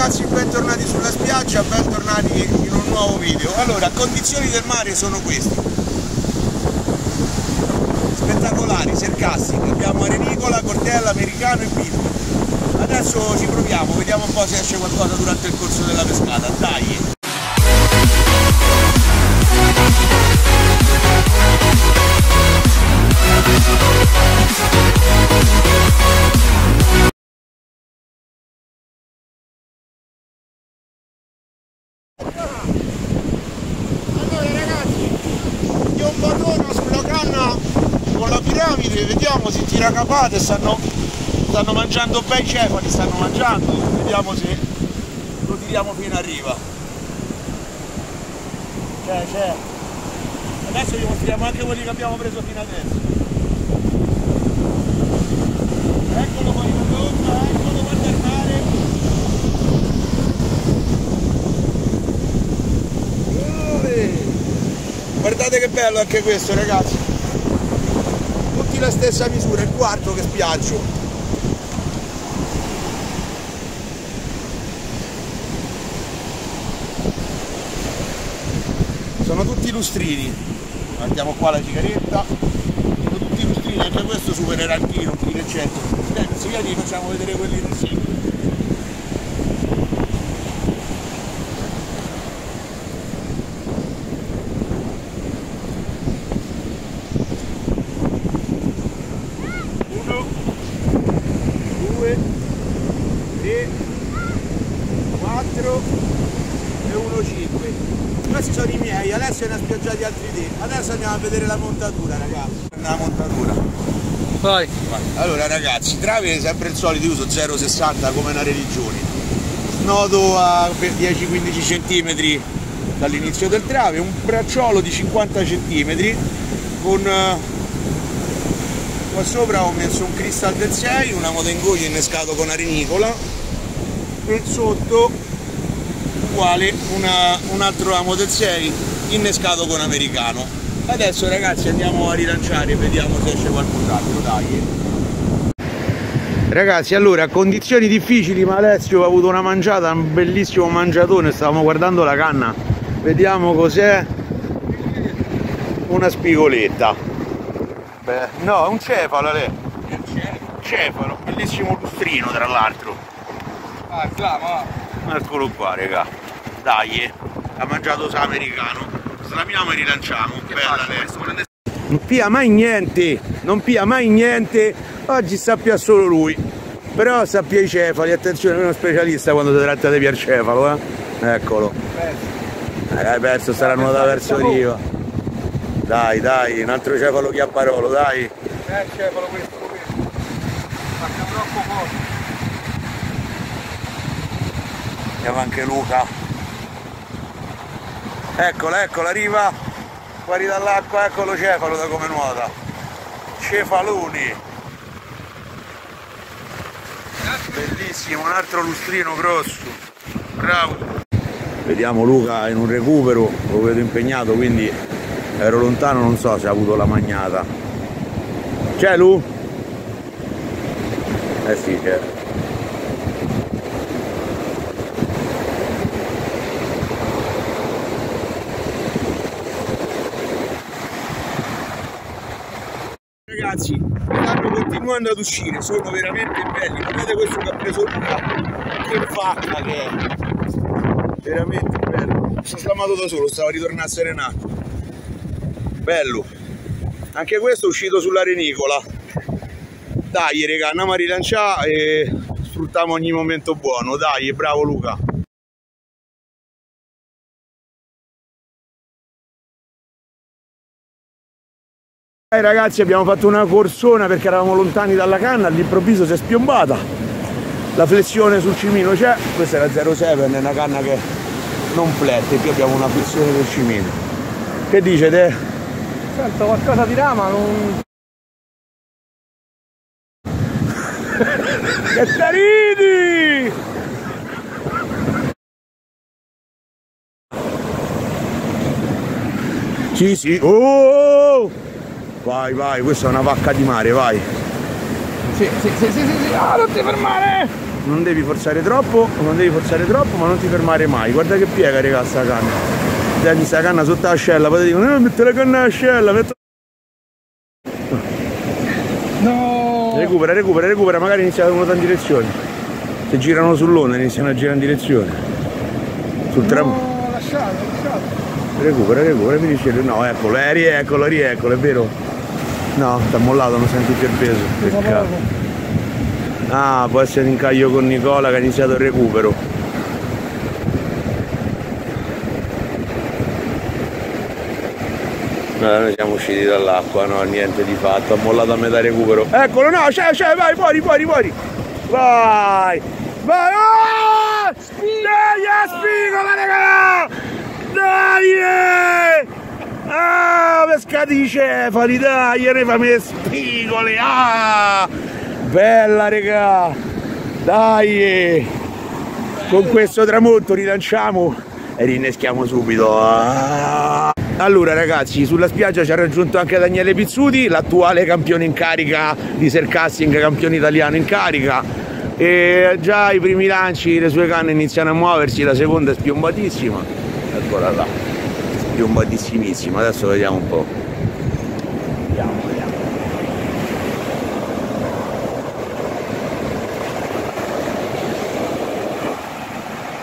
ragazzi, bentornati sulla spiaggia, bentornati in un nuovo video. Allora, condizioni del mare sono queste. Spettacolari, sarcastiche, abbiamo arenicola, cortella, americano e vino. Adesso ci proviamo, vediamo un po' se esce qualcosa durante il corso della pescata. Dai! Vediamo se tira capate, stanno, stanno mangiando bei cefali, stanno mangiando, vediamo se lo tiriamo fino a riva. C'è, c'è. Adesso vi mostriamo anche quelli che abbiamo preso fino adesso. Eccolo poi in onda, eccolo guarda il mare. Guardate che bello anche questo ragazzi la stessa misura, il quarto che spiaggio. Sono tutti lustrini, mettiamo qua la sigaretta, sono tutti lustrini, anche questo supererà il chilo, e cento. Se vieni facciamo vedere quelli insieme. questi sono i miei, adesso ne ha spiaggiati altri tre. Adesso andiamo a vedere la montatura ragazzi. La montatura. Vai. Allora ragazzi, trave sempre il solito, uso 0,60 come una religione. Snodo a 10-15 cm dall'inizio del trave, un bracciolo di 50 cm con eh, qua sopra ho messo un cristal del 6, una moda ingoglio innescato con arenicola e sotto uguale una, un altro ramo del 6 innescato con americano adesso ragazzi andiamo a rilanciare e vediamo se esce qualcos'altro dai Ragazzi, allora, condizioni difficili, ma Alessio ha avuto una mangiata, un bellissimo mangiatone, stavamo guardando la canna, vediamo cos'è una spigoletta. Beh, no, è un cefalo, lei. Cefalo, bellissimo lustrino tra l'altro. Ah, clama. Eccolo qua, raga dai ha mangiato sa americano slamiamo e rilanciamo. Bella lei non pia mai niente non pia mai niente. Oggi sappia solo lui. Però sappia i cefali. Attenzione è uno specialista quando si tratta di piercefalo eh? eccolo. Eh, hai perso sarà nuota verso riva dai dai un altro cefalo chiapparolo dai. Eh cefalo questo questo. Ma troppo forte andiamo anche Luca eccola eccola arriva fuori dall'acqua ecco lo cefalo da come nuota. Cefaloni. Bellissimo un altro lustrino grosso. Bravo. Vediamo Luca in un recupero lo vedo impegnato quindi ero lontano non so se ha avuto la magnata. C'è Lu? eh sì c'è ragazzi stanno continuando ad uscire sono veramente belli. Guardate questo che ha preso Luca che facca che è. Veramente bello. Sono slamato da solo stavo a ritornare a serenato bello. Anche questo è uscito sulla renicola dai raga andiamo a rilanciare e sfruttiamo ogni momento buono. Dai bravo Luca Eh, ragazzi abbiamo fatto una corsona perché eravamo lontani dalla canna, all'improvviso si è spiombata. La flessione sul cimino c'è, questa è la 07, è una canna che non flette, qui abbiamo una flessione sul cimino. Che dice te? Sento qualcosa di rama, non... che taridi! Sì, sì, oh! Vai, vai, questa è una vacca di mare, vai. Sì, sì, sì, sì, sì. Ah, non ti fermare! non devi forzare troppo, non devi forzare troppo, ma non ti fermare mai. Guarda che piega, raga, sta canna. Dai sta canna sotto l'ascella, poi ti dicono, no, mette la canna all'ascella, metto... No! Recupera, recupera, recupera, magari inizia da una in direzione. Se girano sull'onda iniziano a girare in direzione. Sul tramonto. No, lasciate, Recupera, recupera, finisce. No, eccolo, eh, rieccolo, rieccolo, è vero? No, sta mollato, non senti più il peso. Peccato. Ah, può essere in incaglio con Nicola che ha iniziato il recupero. No, noi siamo usciti dall'acqua, no, niente di fatto, ha mollato a metà recupero. Eccolo, no, c'è, c'è, vai, fuori, fuori, fuori. Vai, vai, oh! Dai, a spigola, raga! Dai! Ah, pescati i cefali, dai, ne fammi spigole, ah! Bella, raga! Dai! Con questo tramonto rilanciamo e rinneschiamo subito. Ah! Allora ragazzi, sulla spiaggia ci ha raggiunto anche Daniele Pizzuti, l'attuale campione in carica di surcasting, campione italiano in carica. E già i primi lanci, le sue canne iniziano a muoversi, la seconda è spiombatissima. Eccola là, spiombatissimissima. Adesso vediamo un po'. Vediamo, vediamo.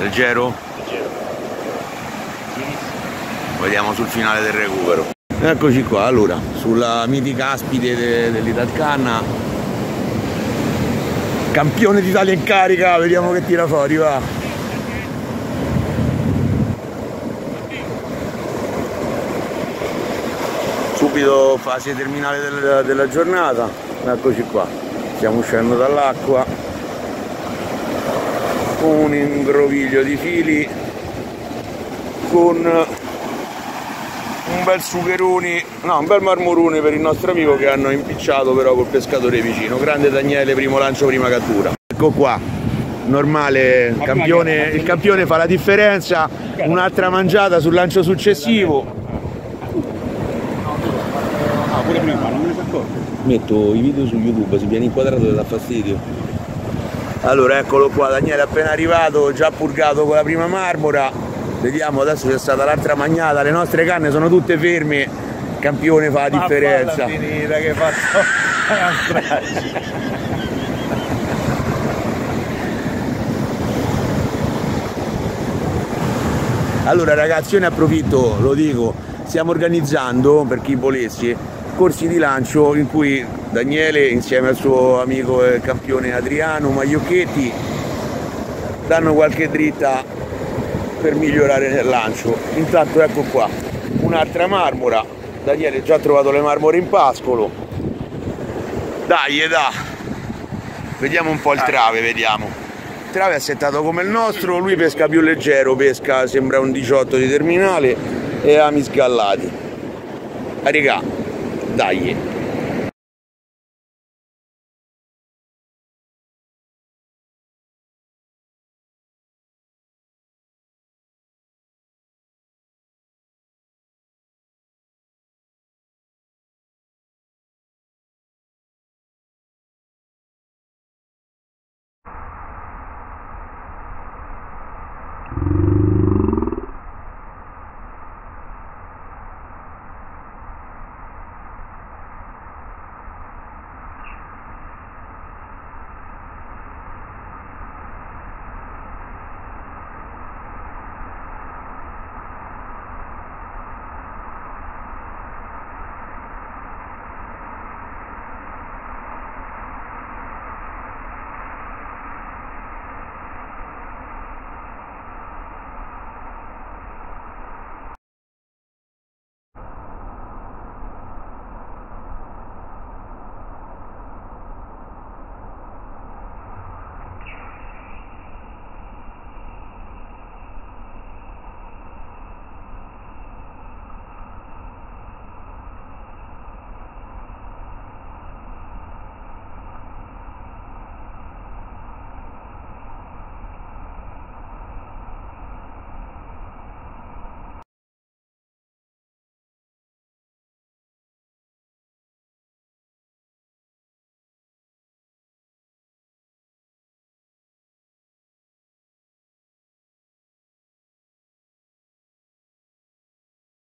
Leggero? Vediamo sul finale del recupero. Eccoci qua, allora, sulla mitica aspide de, dell'Italcanna. Campione d'Italia in carica, vediamo che tira fuori, va. Subito fase terminale del, della giornata, eccoci qua, stiamo uscendo dall'acqua. Un ingroviglio di fili con un bel sucheroni, no un bel marmorone per il nostro amico che hanno impicciato però col pescatore vicino, grande Daniele, primo lancio, prima cattura. Ecco qua, normale, campione, il campione fa la differenza, un'altra mangiata sul lancio successivo. Pure prima, non me ne sono accorto. Metto i video su YouTube, se viene inquadrato ti dà fastidio. Allora eccolo qua, Daniele è appena arrivato, già purgato con la prima marmora, vediamo adesso c'è stata l'altra magnata, le nostre canne sono tutte ferme, campione fa la differenza. Ma finita che fatto Allora ragazzi io ne approfitto, lo dico, stiamo organizzando per chi volesse corsi di lancio in cui Daniele insieme al suo amico e campione Adriano Magliocchetti danno qualche dritta per migliorare nel lancio. Intanto ecco qua, un'altra marmora, Daniele ha già trovato le marmore in pascolo. Dai, da. Vediamo un po' il trave, vediamo. Il trave è settato come il nostro, lui pesca più leggero, pesca sembra un 18 di terminale e ami sgallati. Ah, regà, dai.